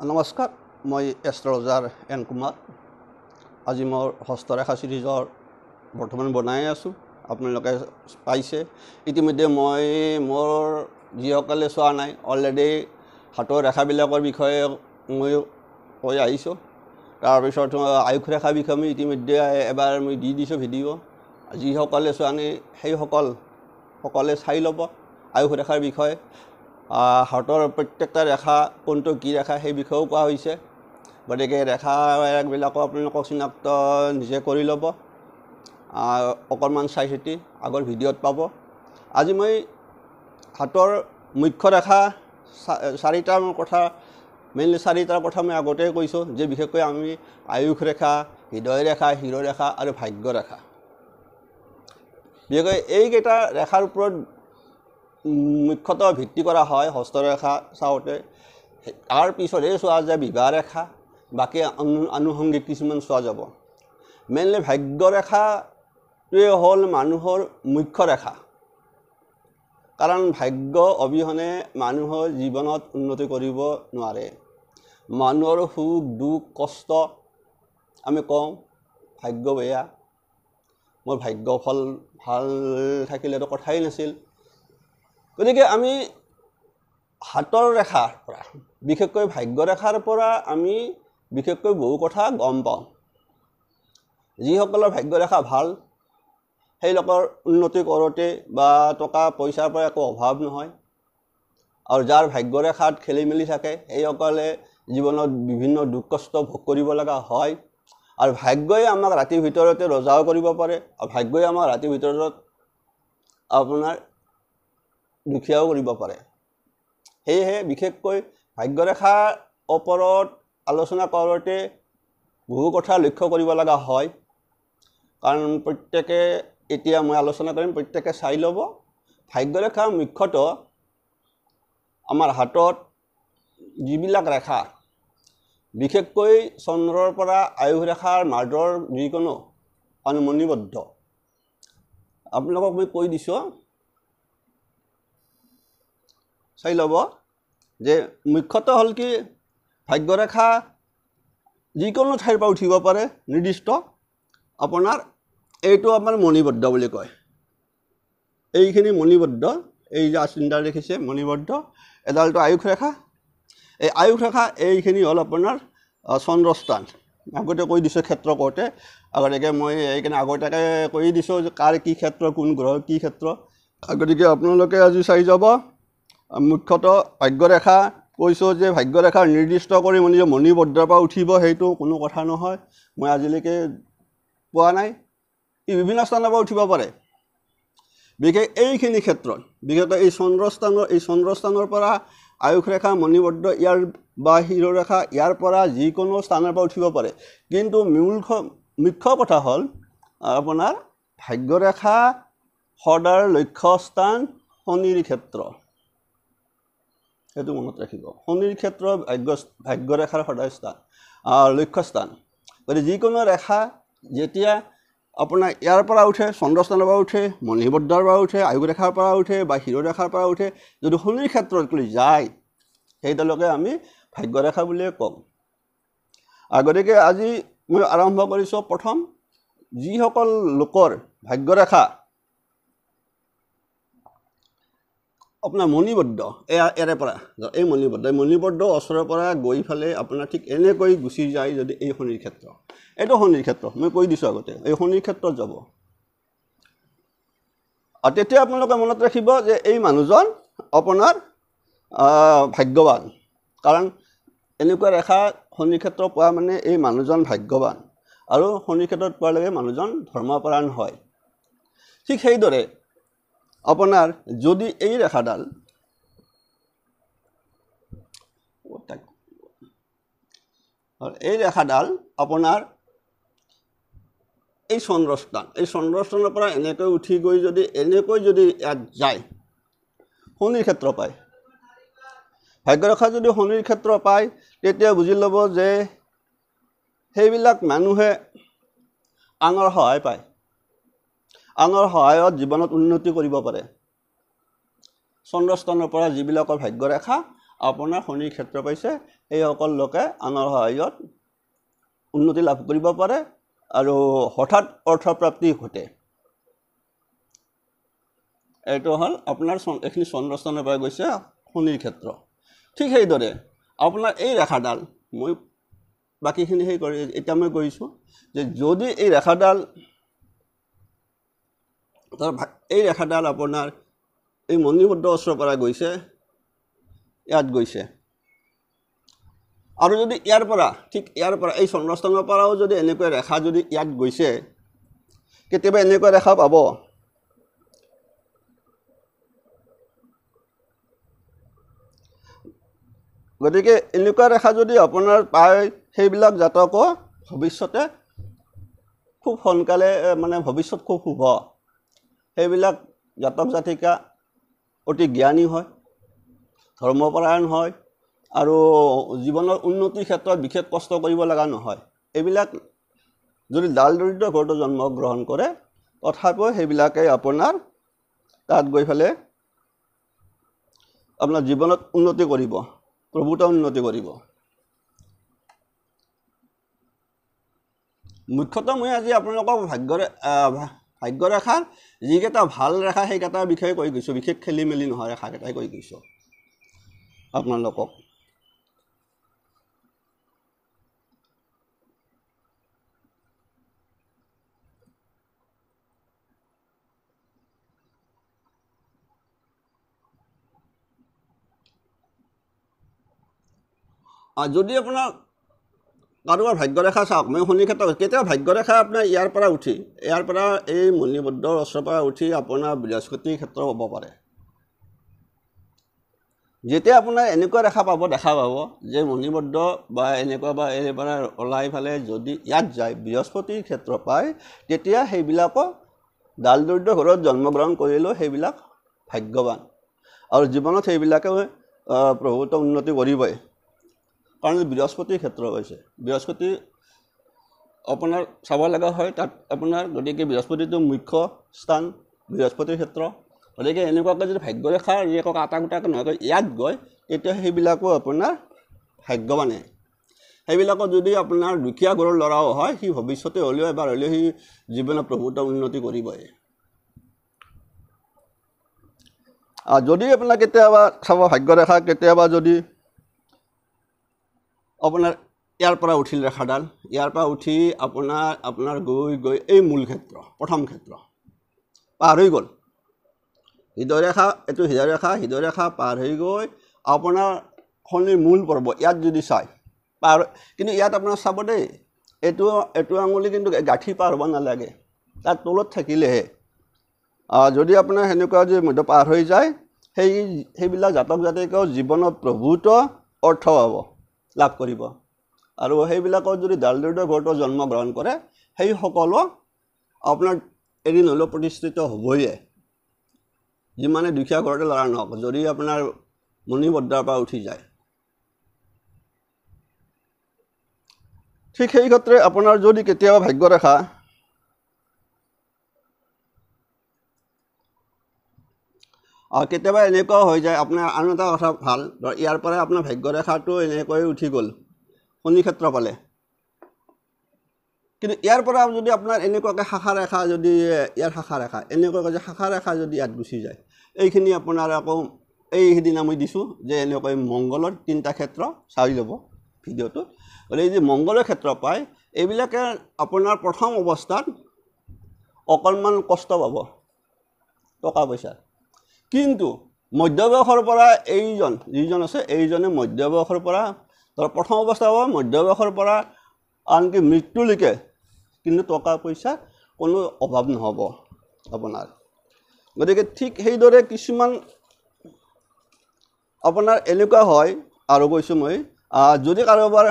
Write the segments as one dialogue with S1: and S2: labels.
S1: নমস্কাৰ মই astrologer N Kumar. আজি মোৰ হস্তৰেখা চিৰিজৰ বৰ্তমান বনাই আছোঁ। আপোনালোকে পাইছে। ইতিমধ্যে মই মোৰ যিসকলে চোৱা নাই। অলৰেডি হাতৰ ৰেখাবিলাকৰ বিষয়ে মই কৈ আহিছোঁ। তাৰপিছত আয়ুস ৰেখাৰ বিষয়ে মই ইতিমধ্যে এবাৰ মই দি দিছোঁ ভিডিঅ' যিসকলে চোৱা নাই সেইসকল সকলে চাই ল'ব আয়ুস ৰেখাৰ বিষয়ে। হাতৰ প্ৰত্যেকটা ৰেখা কোনটো কি ৰেখা সেই বিষয়েও কোৱা হৈছে। গতিকে ৰেখাবিলাকো আপোনালোকক চিনাক্ত নিজে কৰি ল'ব। অকণমান চাই চিতি আগৰ ভিডিঅ'ত পাব। আজি মই হাতৰ মুখ্য ৰেখা চাৰিটাৰ কথা মেইনলি চাৰিটাৰ কথা মই আগতেই কৈছোঁ যে বিশেষকৈ আমি আয়ুস ৰেখা হৃদয় ৰেখা শিৰ ৰেখা আৰু ভাগ্য ৰেখা। বিশেষকৈ এইকেইটা ৰেখাৰ ওপৰত মুখ্যতঃ ভিত্তি কৰা হয় হস্তৰেখা চাওঁতে। তাৰ পিছতহে চোৱা যায় বিবাহ ৰেখা বাকী আনু আনুষংগিক কিছুমান চোৱা যাব। মেইনলি ভাগ্য ৰেখাটোৱে হ'ল মানুহৰ মুখ্য ৰেখা কাৰণ ভাগ্য অবিহনে মানুহৰ জীৱনত উন্নতি কৰিব নোৱাৰে। মানুহৰ সুখ দুখ কষ্ট আমি কওঁ ভাগ্য বেয়া। মোৰ ভাগ্য ফল ভাল থাকিলেতো কথাই নাছিল। গতিকে আমি হাতৰ ৰেখাৰ পৰা বিশেষকৈ ভাগ্য ৰেখাৰ পৰা আমি বিশেষকৈ বহু কথা গম পাওঁ। যিসকলৰ ভাগ্য ৰেখা ভাল সেইলোকৰ উন্নতি কৰোঁতে বা টকা পইচাৰ পৰা একো অভাৱ নহয়। আৰু যাৰ ভাগ্য ৰেখাত খেলি মেলি থাকে সেইসকলে জীৱনত বিভিন্ন দুখ কষ্ট ভোগ কৰিব লগা হয়। আৰু ভাগ্যই আমাক ৰাতিৰ ভিতৰতে ৰজাও কৰিব পাৰে। আৰু ভাগ্যই আমাক ৰাতিৰ ভিতৰত আপোনাৰ দুখীয়াও কৰিব পাৰে। সেয়েহে বিশেষকৈ ভাগ্যৰেখাৰ ওপৰত আলোচনা কৰোঁতে বহু কথা লক্ষ্য কৰিব লগা হয়। কাৰণ প্ৰত্যেকে এতিয়া মই আলোচনা কৰিম প্ৰত্যেকে চাই ল'ব ভাগ্যৰেখা মুখ্যতঃ আমাৰ হাতত যিবিলাক ৰেখা বিশেষকৈ চন্দ্ৰৰ পৰা আয়ুস ৰেখাৰ মাজৰ যিকোনো অনুমণিবদ্ধ আপোনালোকক মই কৈ দিছোঁ চাই ল'ব। যে মুখ্যতঃ হ'ল কি ভাগ্যৰেখা যিকোনো ঠাইৰ পৰা উঠিব পাৰে নিৰ্দিষ্ট। আপোনাৰ এইটো আমাৰ মণিবদ্ধ বুলি কয়। এইখিনি মণিবদ্ধ এই যে চিন্তাৰ দেখিছে মণিবদ্ধ। এডালটো আয়ুস ৰেখা। এই আয়ুস ৰেখা এইখিনি হ'ল আপোনাৰ চন্দ্ৰস্থান। আগতে কৈ দিছোঁ ক্ষেত্ৰ কওঁতে আগতীয়াকৈ মই এইকাৰণে আগতীয়াকৈ কৈ দিছোঁ যে কাৰ কি ক্ষেত্ৰ কোন গ্ৰহৰ কি ক্ষেত্ৰ। গতিকে আপোনালোকে আজি চাই যাব। মুখ্যতঃ ভাগ্যৰেখা কৈছোঁ যে ভাগ্যৰেখা নিৰ্দিষ্ট কৰি মানে যে মণিবদ্ধৰ পৰা উঠিব সেইটো কোনো কথা নহয় মই আজিলৈকে পোৱা নাই। ই বিভিন্ন স্থানৰ পৰা উঠিব পাৰে। বিশেষ এইখিনি ক্ষেত্ৰত বিশেষকৈ এই চন্দ্ৰস্থানৰ এই চন্দ্ৰস্থানৰ পৰা আয়ুস ৰেখা মণিবদ্ধ ইয়াৰ বা শিৰৰেখা ইয়াৰ পৰা যিকোনো স্থানৰ পৰা উঠিব পাৰে। কিন্তু মূল মুখ্য কথা হ'ল আপোনাৰ ভাগ্যৰেখা সদাৰ লক্ষ্য স্থান শনিৰ ক্ষেত্ৰ। সেইটো মনত ৰাখিব। শনিৰ ক্ষেত্ৰ ভাগ্য ভাগ্যৰেখাৰ সদায় স্থান লক্ষ্য স্থান। গতিকে যিকোনো ৰেখা যেতিয়া আপোনাৰ ইয়াৰ পৰা উঠে চন্দ্ৰস্থানৰ পৰা উঠে মণিবদ্ধৰ পৰা উঠে আয়ুস ৰেখাৰ পৰা উঠে বা শিৰৰেখাৰ পৰা উঠে যদি শনিৰ ক্ষেত্ৰলৈ যায় সেইডালকে আমি ভাগ্যৰেখা বুলিয়ে কওঁ। গতিকে আজি মই আৰম্ভ কৰিছোঁ প্ৰথম যিসকল লোকৰ ভাগ্যৰেখা আপোনাৰ মণিবদ্ধ এয়া ইয়াৰে পৰা এই মণিবদ্ধ এই মণিবদ্ধ ওচৰৰ পৰা গৈ ফালে আপোনাৰ ঠিক এনেকৈ গুচি যায় যদি এই শনিৰ ক্ষেত্ৰ। এইটো শনিৰ ক্ষেত্ৰ মই কৈ দিছোঁ আগতে এই শনিৰ ক্ষেত্ৰত যাব। আৰু তেতিয়া আপোনালোকে মনত ৰাখিব যে এই মানুহজন আপোনাৰ ভাগ্যৱান। কাৰণ এনেকুৱা ৰেখা শনিৰ ক্ষেত্ৰ পোৱা মানে এই মানুহজন ভাগ্যৱান। আৰু শনিৰ ক্ষেত্ৰত পোৱাৰ লগে মানুহজন ধৰ্মপৰায়ণ হয়। ঠিক সেইদৰে আপোনাৰ যদি এই ৰেখাডাল এই ৰেখাডাল আপোনাৰ এই চন্দ্ৰস্থান এই চন্দ্ৰস্থানৰ পৰা এনেকৈ উঠি গৈ যদি এনেকৈ যদি ইয়াত যায় শনিৰ ক্ষেত্ৰ পায়। ভাগ্যৰেখা যদি শনিৰ ক্ষেত্ৰ পায় তেতিয়া বুজি ল'ব যে সেইবিলাক মানুহে আনৰ সহায় পায়। আনৰ সহায়ত জীৱনত উন্নতি কৰিব পাৰে। চন্দ্ৰস্থানৰ পৰা যিবিলাকৰ ভাগ্যৰেখা আপোনাৰ শনিৰ ক্ষেত্ৰ পাইছে সেইসকল লোকে আনৰ সহায়ত উন্নতি লাভ কৰিব পাৰে আৰু হঠাৎ অৰ্থপ্ৰাপ্তি ঘটে। এইটো হ'ল আপোনাৰ এইখিনি চন্দ্ৰস্থানৰ পৰা গৈছে শনিৰ ক্ষেত্ৰ। ঠিক সেইদৰে আপোনাৰ এই ৰেখাডাল মই বাকীখিনি সেই কৰি এতিয়া মই কৈছোঁ যে যদি এই ৰেখাডাল তাৰ এই ৰেখাডাল আপোনাৰ এই মণিবদ্ধ অস্ত্ৰৰ পৰা গৈছে ইয়াত গৈছে। আৰু যদি ইয়াৰ পৰা ঠিক ইয়াৰ পৰা এই চন্দ্ৰস্থানৰ পৰাও যদি এনেকুৱা ৰেখা যদি ইয়াত গৈছে কেতিয়াবা এনেকুৱা ৰেখা পাব। গতিকে এনেকুৱা ৰেখা যদি আপোনাৰ পায় সেইবিলাক জাতকো ভৱিষ্যতে খুব সোনকালে মানে ভৱিষ্যত খুব শুভ। সেইবিলাক জাতক জাতিকা অতি জ্ঞানী হয় ধৰ্মপৰায়ণ হয় আৰু জীৱনৰ উন্নতিৰ ক্ষেত্ৰত বিশেষ কষ্ট কৰিব লগা নহয়। এইবিলাক যদি ডাল দৰিদ্ৰ ঘৰতো জন্মগ্ৰহণ কৰে তথাপিও সেইবিলাকে আপোনাৰ তাত গৈ পেলাই আপোনাৰ জীৱনত উন্নতি কৰিব প্ৰভুতা উন্নতি কৰিব। মুখ্যতঃ মই আজি আপোনালোকক ভাগ্যৰে ভাগ্যৰেখাৰ যিকেইটা ভাল ৰেখা সেইকেইটাৰ বিষয়ে কৈ গৈছোঁ। বিশেষ খেলি মেলি নহয় ৰেখাকেইটাই কৈ গৈছোঁ। আপোনালোকক। যদি আপোনাৰ কাৰোবাৰ ভাগ্যৰেখা চাওক মই শনি ক্ষেত্ৰত কেতিয়াবা ভাগ্যৰেখা আপোনাৰ ইয়াৰ পৰা উঠি ইয়াৰ পৰা এই মণিবদ্ধ ৰছৰ পৰা উঠি আপোনাৰ বৃহস্পতিৰ ক্ষেত্ৰ হ'ব পাৰে। যেতিয়া আপোনাৰ এনেকুৱা ৰেখা পাব দেখা পাব যে মণিবদ্ধ বা এনেকুৱা বা এই পৰা ওলাই ফালে যদি ইয়াত যায় বৃহস্পতিৰ ক্ষেত্ৰ পায় তেতিয়া সেইবিলাকক ডাল দৰিদ্ৰ ঘৰত জন্মগ্ৰহণ কৰিলেও সেইবিলাক ভাগ্যৱান। আৰু জীৱনত সেইবিলাকে আহ, প্ৰভুত্ব উন্নতি কৰিবই। কাৰণ বৃহস্পতিৰ ক্ষেত্ৰ হৈছে। বৃহস্পতি আপোনাৰ চাব লগা হয় তাত আপোনাৰ গতিকে বৃহস্পতিটো মুখ্য স্থান বৃহস্পতিৰ ক্ষেত্ৰ। গতিকে এনেকুৱাকৈ যদি ভাগ্যৰেখা একক আটা গোটাকৈ নহয় ইয়াত গৈ তেতিয়া সেইবিলাকো আপোনাৰ ভাগ্যৱানে। সেইবিলাকত যদি আপোনাৰ দুখীয়া ঘৰৰ ল'ৰাও হয় সি ভৱিষ্যতে হ'লেও এবাৰ হ'লেও সি জীৱনত প্ৰভুত্ব উন্নতি কৰিবই। যদি আপোনাৰ কেতিয়াবা চাব ভাগ্যৰেখা কেতিয়াবা যদি আপোনাৰ ইয়াৰ পৰা উঠিল ৰেখাডাল ইয়াৰ পৰা উঠি আপোনাৰ আপোনাৰ গৈ গৈ এই মূল ক্ষেত্ৰ প্ৰথম ক্ষেত্ৰ পাৰ হৈ গ'ল। হৃদয়ৰেখা এইটো হৃদয়ৰেখা হৃদয়ৰেখা পাৰ হৈ গৈ আপোনাৰ শনিৰ মূল পৰ্ব ইয়াত যদি চায় পাৰ কিন্তু ইয়াত আপোনাৰ চাব দেই এইটো এইটো আঙুলি কিন্তু গাঁঠি পাৰ হ'ব নালাগে তাত তলত থাকিলেহে। যদি আপোনাৰ সেনেকুৱা যদি মধ্য পাৰ হৈ যায় সেই সেইবিলাক জাতক জাতিকেও জীৱনত প্ৰভূত অৰ্থ পাব। লাভ কৰিব। আৰু সেইবিলাকত যদি ডাল দৰিদ্ৰ ঘৰতো জন্মগ্ৰহণ কৰে সেইসকলো আপোনাৰ এদিন হ'লেও প্ৰতিষ্ঠিত হ'বয়ে যিমানে দুখীয়া ঘৰতে ল'ৰা নহওক যদি আপোনাৰ মণিবদ্ৰাৰ পৰা উঠি যায়। ঠিক সেই ক্ষেত্ৰে আপোনাৰ যদি কেতিয়াবা ভাগ্যৰেখা কেতিয়াবা এনেকুৱাও হৈ যায় আপোনাৰ আন এটা কথা ভাল ধৰ ইয়াৰ পৰাই আপোনাৰ ভাগ্যৰেখাটো এনেকৈ উঠি গ'ল শনি ক্ষেত্ৰ পালে কিন্তু ইয়াৰ পৰা যদি আপোনাৰ এনেকুৱাকৈ শাখা ৰেখা যদি ইয়াৰ শাখা ৰেখা এনেকুৱাকৈ যে শাখা ৰেখা যদি ইয়াত গুচি যায় এইখিনি আপোনাৰ আকৌ এই সিদিনা মই দিছোঁ যে এনেকৈ মংগলৰ তিনিটা ক্ষেত্ৰ চাই ল'ব ভিডিঅ'টোত। গতিকে যে মংগলৰ ক্ষেত্ৰ পায় এইবিলাকে আপোনাৰ প্ৰথম অৱস্থাত অকণমান কষ্ট পাব টকা পইচা কিন্তু মধ্যবয়সৰ পৰা এইজন যিজন আছে এইজনে মধ্যবয়সৰ পৰা ধৰক প্ৰথম অৱস্থা হ'ব মধ্যবয়সৰ পৰা আনকি মৃত্যুলৈকে কিন্তু টকা পইচা কোনো অভাৱ নহ'ব আপোনাৰ। গতিকে ঠিক সেইদৰে কিছুমান আপোনাৰ এনেকুৱা হয় আৰু কৈছোঁ মই যদি কাৰোবাৰ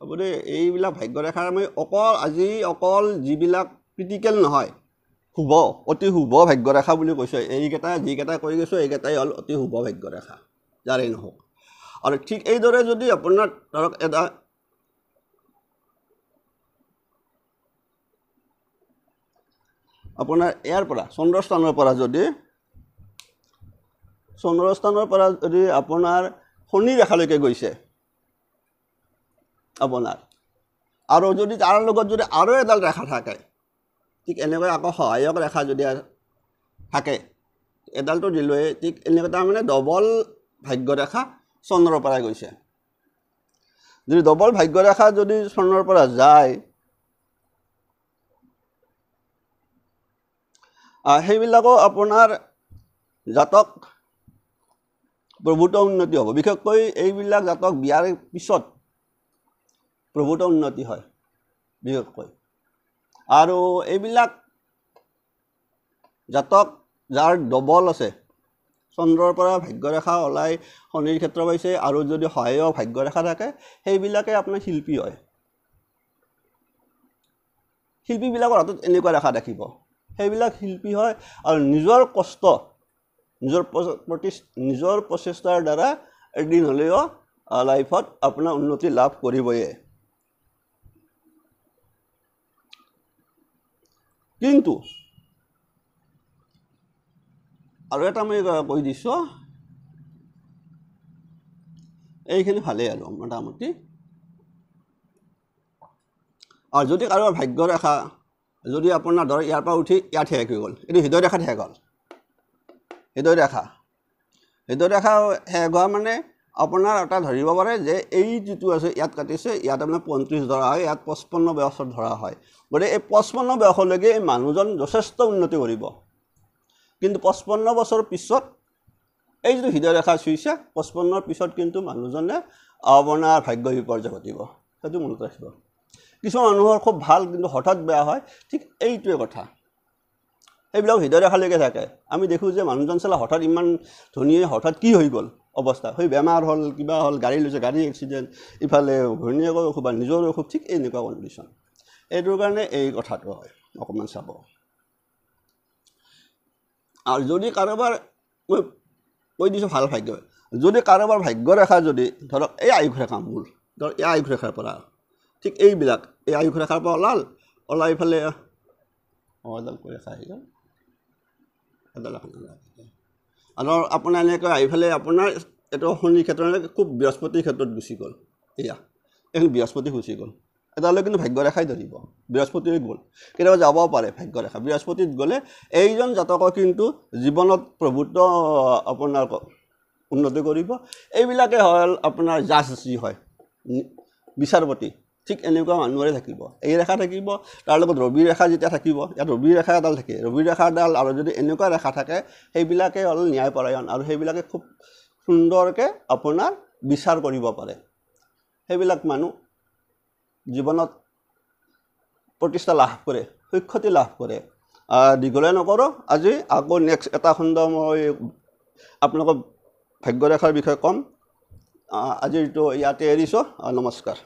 S1: আপুনি এইবিলাক ভাগ্যৰেখাৰ মই অকল আজি অকল যিবিলাক ক্ৰিটিকেল নহয়। শুভ অতি শুভ ভাগ্যৰেখা বুলি কৈছোঁ। এইকেইটা যিকেইটা কৈ গৈছোঁ এইকেইটাই হ'ল অতি শুভ ভাগ্যৰেখা। যাৰেই নহওক। আৰু ঠিক এইদৰে যদি আপোনাৰ ধৰক এটা আপোনাৰ ইয়াৰ পৰা চন্দ্ৰস্থানৰ পৰা যদি চন্দ্ৰস্থানৰ পৰা যদি আপোনাৰ শনি ৰেখালৈকে গৈছে আপোনাৰ। আৰু যদি তাৰ লগত যদি আৰু এডাল ৰেখা থাকে ঠিক এনেকৈ আকৌ সহায়ক ৰেখা যদি থাকে। এডালটো দিলোৱে ঠিক এনেকৈ তাৰমানে ডবল ভাগ্যৰেখা চন্দ্ৰৰ পৰা গৈছে। যদি ডবল ভাগ্যৰেখা যদি চন্দ্ৰৰ পৰা যায় সেইবিলাকো আপোনাৰ জাতক প্ৰভূত উন্নতি হ'ব। বিশেষকৈ এইবিলাক জাতক বিয়াৰ পিছত প্ৰভূত উন্নতি হয়। বিশেষকৈ। আৰু এইবিলাক জাতক যাৰ ডবল আছে চন্দ্ৰৰ পৰা ভাগ্যৰেখা ওলাই শনিৰ ক্ষেত্ৰ পাইছে আৰু যদি সহায়ক ভাগ্যৰেখা থাকে সেইবিলাকে আপোনাৰ শিল্পী হয়। শিল্পীবিলাকৰ হাতত এনেকুৱা ৰেখা দেখিব। সেইবিলাক শিল্পী হয় আৰু নিজৰ কষ্ট নিজৰ প্ৰতি নিজৰ প্ৰচেষ্টাৰ দ্বাৰা এদিন হ'লেও লাইফত আপোনাৰ উন্নতি লাভ কৰিবয়ে। কিন্তু আৰু এটা মই কৈ দিছোঁ এইখিনি ভালেই আৰু মোটামুটি। আৰু যদি কাৰোবাৰ ভাগ্য ৰেখা যদি আপোনাৰ ধৰক ইয়াৰ পৰা উঠি ইয়াত শেষ হৈ গ'ল এইটো হৃদয় ৰেখাত শেষ হ'ল। হৃদয় ৰেখা হৃদয় ৰেখা শেষ হোৱা মানে আপোনাৰ এটা ধৰিব পাৰে যে এই যিটো আছে ইয়াত কাটিছে ইয়াত আপোনাৰ পঁয়ত্ৰিছ ধৰা হয় ইয়াত পঁচপন্ন বয়সত ধৰা হয়। গতিকে এই পঁচপন্ন বয়সলৈকে এই মানুহজন যথেষ্ট উন্নতি কৰিব। কিন্তু পঁচপন্ন বছৰ পিছত এই যিটো হৃদয় ৰেখা চুইছে পঁচপন্নৰ পিছত কিন্তু মানুহজনে আপোনাৰ ভাগ্য বিপৰ্যয় ঘটিব। সেইটো মনত ৰাখিব। কিছুমান মানুহৰ খুব ভাল কিন্তু হঠাৎ বেয়া হয় ঠিক এইটোৱে কথা। সেইবিলাক হৃদয় ৰেখালৈকে থাকে। আমি দেখোঁ যে মানুহজন চালে হঠাৎ ইমান ধনীয়ে হঠাৎ কি হৈ গ'ল অৱস্থা। সেই বেমাৰ হ'ল কিবা হ'ল গাড়ী লৈছে গাড়ী এক্সিডেণ্ট ইফালে ঘৈণীয়েকৰ অসুখ বা নিজৰ অসুখ ঠিক এনেকুৱা কণ্ডিশ্যন এইটোৰ কাৰণে এই কথাটো হয় অকণমান চাব। আৰু যদি কাৰোবাৰ মই কৈ দিছোঁ ভাল ভাগ্য। যদি কাৰোবাৰ ভাগ্য ৰেখা যদি ধৰক এই আয়ুস ৰেখা মূল ধৰক এই আয়ুস ৰেখাৰ পৰা ঠিক এইবিলাক এই আয়ুস ৰেখাৰ পৰা ওলাল ওলাই ইফালে অঁ ৰেখা আহি গ'ল। এডাল আৰু আপোনাৰ এনেকৈ আহি পেলাই আপোনাৰ এইটো শনিৰ ক্ষেত্ৰত খুব বৃহস্পতিৰ ক্ষেত্ৰত গুচি গ'ল। এয়া এইখন বৃহস্পতি গুচি গ'ল। এটালৈ কিন্তু ভাগ্য ৰেখাই ধৰিব বৃহস্পতিয়ে গ'ল। কেতিয়াবা যাব পাৰে ভাগ্য ৰেখা বৃহস্পতিত গ'লে এইজন জাতকৰ কিন্তু জীৱনত প্ৰভুত্ব আপোনাৰ উন্নতি কৰিব। এইবিলাকে হ'ল আপোনাৰ জাজ যি হয়। বিচাৰপতি। ঠিক এনেকুৱা মানুহৰে থাকিব। এই ৰেখা থাকিব তাৰ লগত ৰবি ৰেখা যেতিয়া থাকিব ইয়াত ৰবি ৰেখা এডাল থাকে। ৰবি ৰেখা এডাল আৰু যদি এনেকুৱা ৰেখা থাকে সেইবিলাকে হ'ল ন্যায়পৰায়ণ আৰু সেইবিলাকে খুব সুন্দৰকৈ আপোনাৰ বিচাৰ কৰিব পাৰে। সেইবিলাক মানুহ জীৱনত প্ৰতিষ্ঠা লাভ কৰে সুখ্যতি লাভ কৰে। দীঘলে নকৰোঁ আজি আকৌ নেক্সট এটা খণ্ড মই আপোনালোকক ভাগ্যৰেখাৰ বিষয়ে ক'ম। আজিৰটো ইয়াতে এৰিছোঁ নমস্কাৰ।